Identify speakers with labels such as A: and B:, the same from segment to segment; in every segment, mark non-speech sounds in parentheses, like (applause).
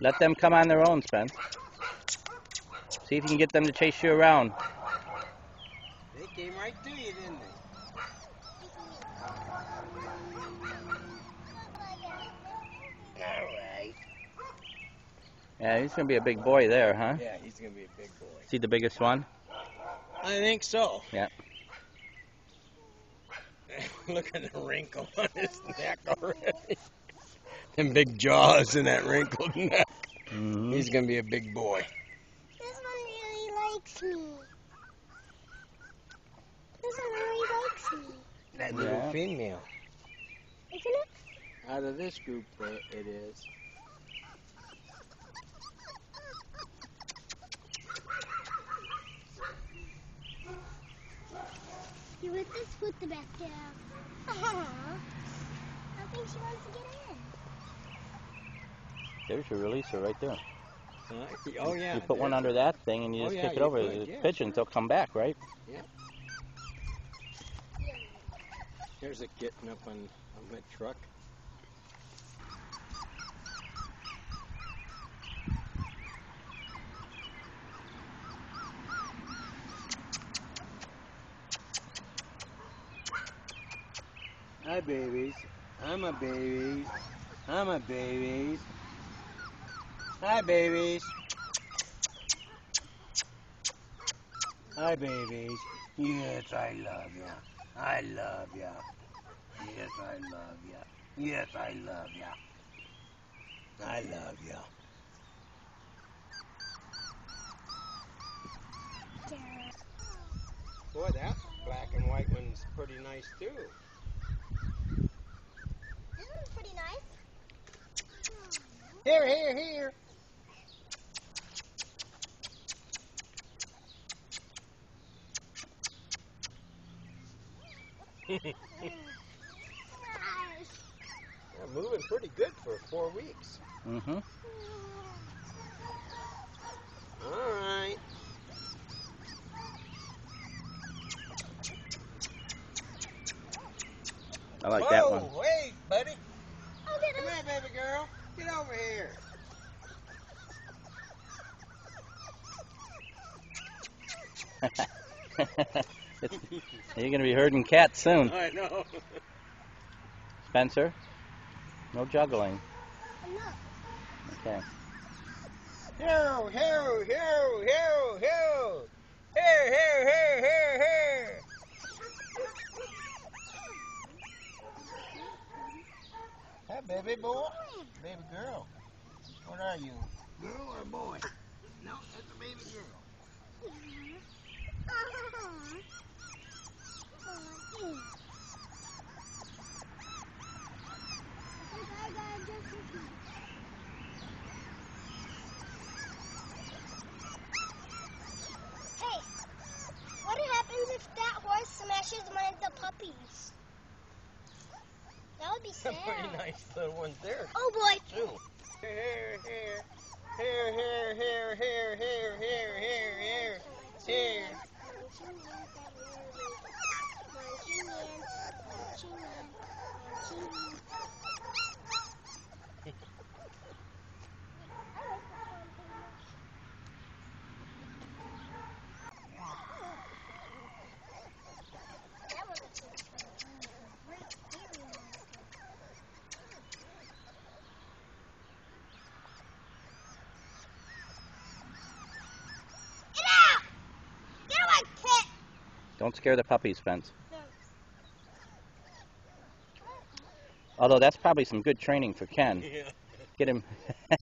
A: Let them come on their own, Spence. See if you can get them to chase you around.
B: They came right to you, didn't they? All right.
A: Yeah, he's gonna be a big boy there, huh?
B: Yeah, he's gonna be a big boy.
A: See the biggest one?
B: I think so.
A: Yeah. (laughs)
B: Look at the wrinkle on his neck already. (laughs) Them big jaws and that wrinkled (laughs) neck.
A: Mm-hmm.
B: He's gonna be a big boy.
C: This one really likes me. This one really likes me.
B: That
A: little
B: little female.
C: Isn't it?
B: Out of this group, uh, it is.
C: You with this foot the back down. Aww. I think she wants to get in.
A: There's your releaser right there.
B: Uh, oh yeah.
A: you put one under that thing and you
B: Oh,
A: just
B: yeah,
A: kick it over.
B: could,
A: the
B: yeah.
A: pigeons, they'll come back, right? Yeah.
B: There's a getting up on, on that truck. Hi, babies. I'm a baby, I'm a babies. Hi, babies. Hi, babies. Yes, I love ya. I love ya. Yes, I love ya. Yes, I love ya. I love ya. Boy, that black and white one's pretty nice too.
C: This one's pretty nice.
B: Here, here, here. (laughs) They're moving pretty good for four weeks.
A: Mm-hmm.
B: All right.
A: I like that one.
B: Whoa, wait, buddy.
C: Oh, get
B: Come
C: him.
B: here, baby girl. Get over here.
A: It's- (laughs) (laughs) you're gonna be herding cats soon,
B: I know.
A: Spencer. No juggling.
C: I'm not.
A: Okay.
B: Here, here, here, here, here. Here, here, here, here, here. Hey, baby boy. Baby girl. What are you? Girl or boy? No, that's a baby girl. (laughs) Pretty nice little ones there,
C: Oh boy.
B: too. Here, here, here, here, here, here, here, here, here, here, here.
C: Get out! Get away, kid!
A: Don't scare the puppies, Spence.
C: No.
A: Although that's probably some good training for Ken.
B: Yeah.
A: Get him. (laughs)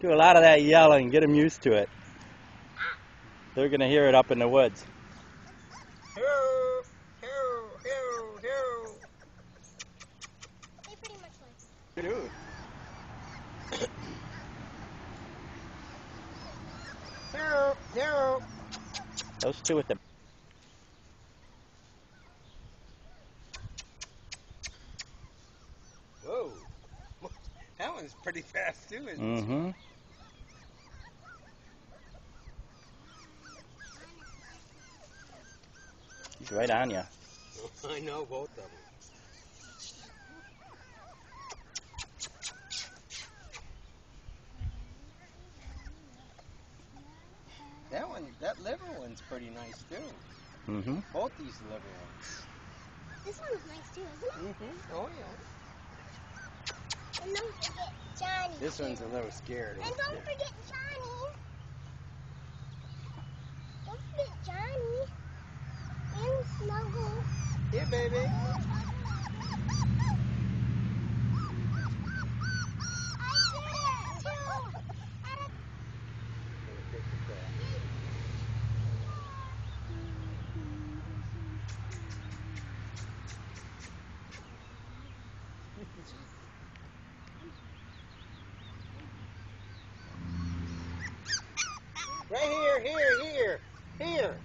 A: Do a lot of that yelling. Get him used to it. They're gonna hear it up in the woods.
B: Here, here, here, here.
C: They pretty much like
B: Dude. Here, here.
A: Those two with the
B: Whoa. That one's pretty fast too, isn't it?
A: Mm-hmm. He's right on you. (laughs)
B: I know both of them. That one, that liver one's pretty nice too.
A: Mm-hmm.
B: Both these liver ones.
C: This one is nice too, isn't it?
B: Mm-hmm. Oh yeah.
C: And don't forget Johnny.
B: This
C: too.
B: one's a little scared.
C: And don't forget Johnny. Don't forget Johnny. And Snuggle.
B: Here, baby.
C: I did it too. Out of
B: Right here, here, here, here.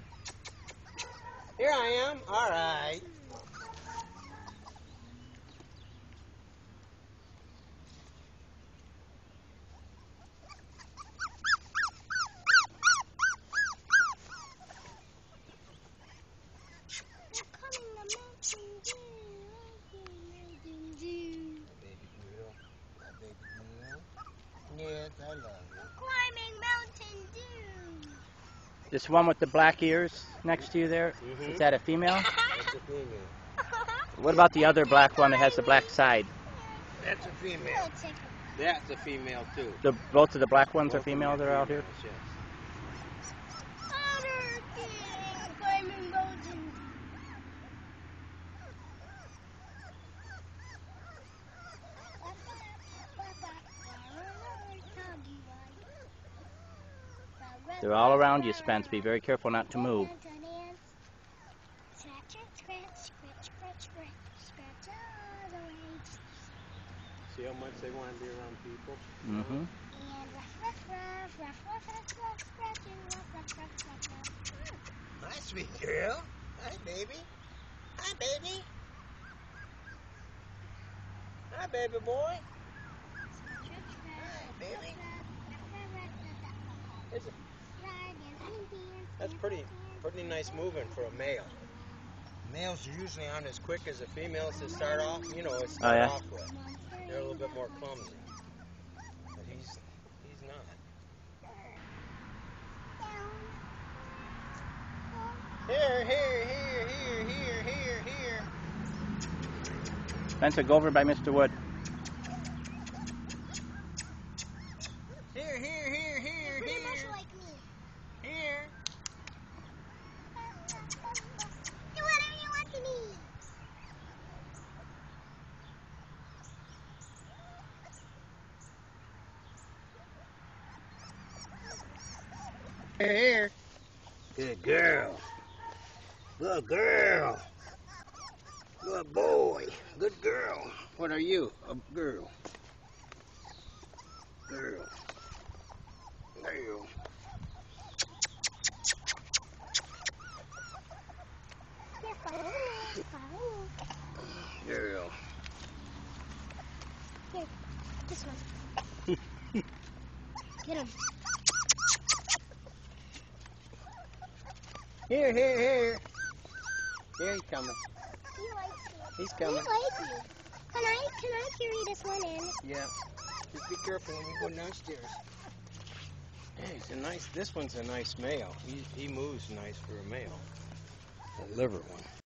B: Here I am. All right.
C: We're coming to Mountain Dew. Mountain Dew.
B: Baby girl. My baby girl. Yes, I love you.
C: Climbing Mountain Dew.
A: This one with the black ears next to you there,
B: Mhm.
A: is that a female? (laughs)
B: That's a female.
A: What about the other black one that has the black side?
B: That's a female. That's a female too.
A: The both of the black ones are
B: Both of them
A: female that are out here?
B: yes.
A: They're all around you, Spence. Be very careful not to move.
C: Scratch it, scratch, scratch, scratch, scratch, scratch all the way.
B: See how much they want to be around people?
A: Mm-hmm.
B: Hi, sweet girl. Hi, baby. Hi, baby. Hi, baby boy.
C: Scratch, scratch,
B: Hi, baby. It's a- That's pretty, pretty nice moving for a male. Males are usually aren't as quick as the females to start off. You know, to start oh,
A: yeah?
B: off with. They're a little bit more clumsy. But he's, he's not. Here, here, here, here, here, here, here.
A: Spencer, go over by Mr. Wood.
B: Here, here, here, here,
C: Pretty much
B: here,
C: like me.
B: here.
C: Do whatever you want to me.
B: Here, here. Good girl. Good girl. Good boy. Good girl. What are you? A girl. Girl. Girl.
C: Here, follow me. Follow me.
B: Girl.
C: This one. Get him.
B: Here, here, here. Here he's coming.
C: He likes you.
B: He's
C: He likes you. Can I can I carry this one in?
B: Yeah. Just be careful when you go downstairs. Yeah, he's a nice. This one's a nice male. He he moves nice for a male. The liver one.